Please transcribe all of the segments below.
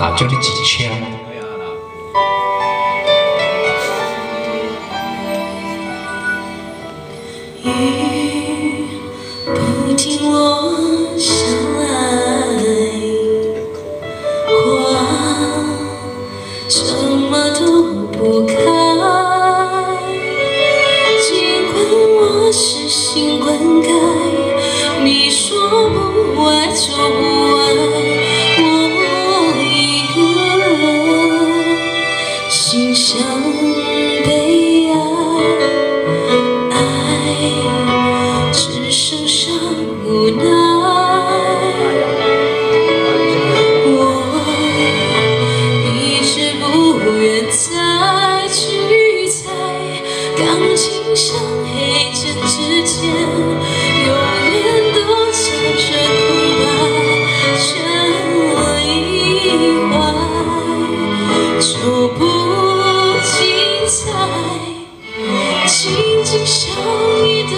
叫你几枪。雨不停落下来，花什么都不开。尽管我是心灌溉，你说不爱就不无奈，我一直不愿再去猜，钢琴像黑键之间，永远都藏着空白，这一怀就不精彩。紧紧相依的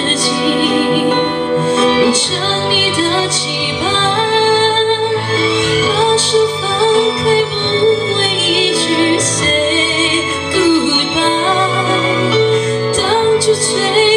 自己，完成你的期盼。把手放开，不为一句 say goodbye，当作最